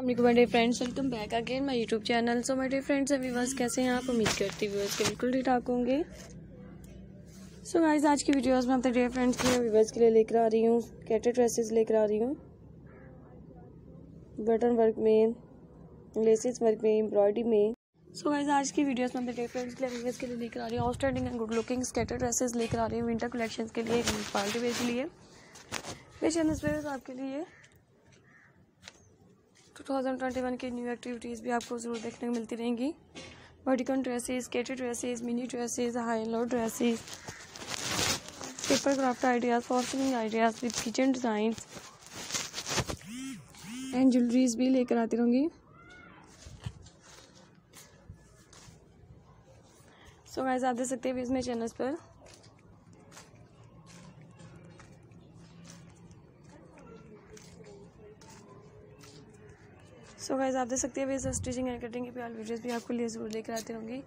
My friends welcome back again my YouTube channel so my dear friends अभी बस कैसे हैं आप उम्मीद करती हूँ के बिल्कुल ठीक ठाक होंगे सो गाइज़ आज की वीडियोस में अपने डियर फ्रेंड्स के लिए व्यूवर्स के लिए लेकर आ रही हूँ कैटर ड्रेसेस लेकर आ रही हूँ बटन वर्क में लेसिस वर्क में एम्ब्रॉयडरी में सो so गाइज़ आज की वीडियोस में अपने डियर फ्रेंड्स के लिए व्यूवर्स के लिए लेकर आ रही हूँ outstanding and good looking skater dresses लेकर आ रही हूँ विंटर कलेक्शन के लिए पार्टी वेयर के लिए मेरे चैनल आपके लिए 2021 की न्यू एक्टिविटीज़ भी आपको ज़रूर देखने को मिलती रहेंगी। वर्टिकन dresses केटेड dresses mini dresses high low dresses paper craft ideas फॉर्चनिंग ideas with kitchen design and jewelleries भी लेकर आती रहूँगी। सो so, गाइस आप देख सकते हैं इसमें चैनल्स पर। सो गाइज़ आप देख सकते हैं वैसे स्टिचिंग एंड कटिंग की प्यार वीडियोस भी आपको लिए ज़रूर लेकर आती रहूँगी।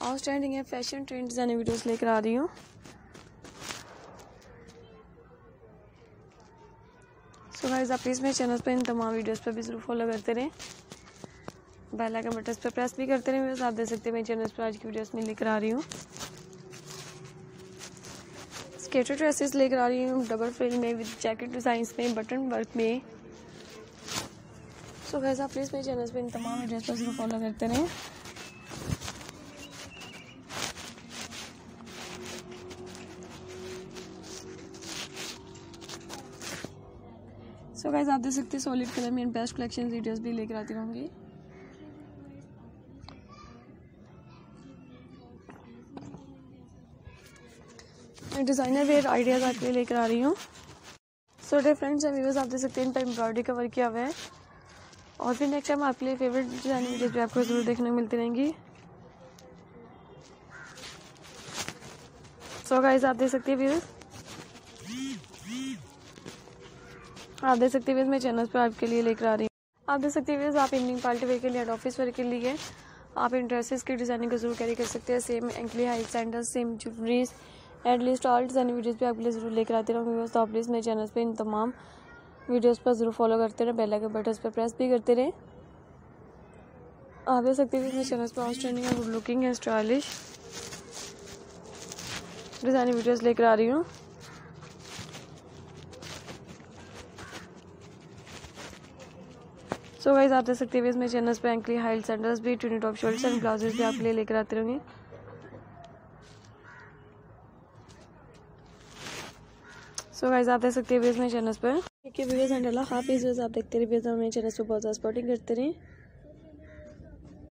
आउटस्टैंडिंग है फ़ैशन ट्रेंड डिज़ाइन वीडियोस लेकर आ रही हूँ। सो गाइज़ आप प्लीज़ मेरे चैनल पर इन तमाम वीडियोस पर भी ज़रूर फॉलो करते रहें। बेल आइकन बटन पर प्रेस भी करते रहें आप देख सकते हैं, मेरे चैनल पर आज की वीडियोस में लेकर आ रही हूँ। स्केटर ड्रेसेस लेकर आ रही हूँ डबल फ्रिल में विद जैकेट डिज़ाइंस में बटन वर्क में। सो गैस आप प्लीज़ मेरे चैनल पे इन तमाम वीडियोस पर ज़रूर फॉलो करते रहें। सो गाइज़ आप देख सकते हैं सॉलिड कलर में बेस्ट कलेक्शन वीडियोस भी लेकर आती रहूँगी। डिज़ाइनर वेयर आइडियाज़ आपके लिए लेकर आ रही हूँ। So dear friends and viewers आप देख सकते हैं इन पर एम्ब्रॉयडरी का वर्क किया हुआ है। और फिर नेक्स्ट टाइम आपके लिए फेवरेट वीडियोज़ भी आपको ज़रूर देखने को मिलती रहेंगी। सो so गाइस आप देख सकते हैं व्यूज़ आप देख सकते हैं मैं चैनल पर आपके लिए लेकर आ रही हूँ। आप देख सकते हैं आप इवनिंग पार्टी वेयर के लिए ऑफ़िस वेयर के लिए, आप इन ड्रेसेस की डिज़ाइनिंग को ज़रूर कैरी कर सकते हैं। Same ankle high sandals same jewelleries at least all design videos भी आपके लिए ज़रूर लेकर आते रहूँगी। तो प्लीज़ मेरे चैनल पर इन तमाम वीडियोस पर ज़रूर फॉलो करते रहें बेल आइकन बटन पर प्रेस भी करते रहें। आप देख सकते हैं मेरे चैनल पर आउटस्टैंडिंग है गुड लुकिंग है स्टाइलिश डिज़ाइनिंग वीडियोस लेकर आ रही हूँ। सो गाइज़ आप देख सकते हैं मेरे चैनल पर एंकली हाइल सैंडल्स भी tunic top shirts and blouses भी आपके लिए लेकर आते रहेंगे। सो गाइज़ आप देख सकते हैं मेरे चैनल पर। देखिए व्यूज़ एंड अल्लाह हाफिज़ आप देखते रहिए मेरे चैनल पर बहुत ज़्यादा सपोर्टिंग करते रहें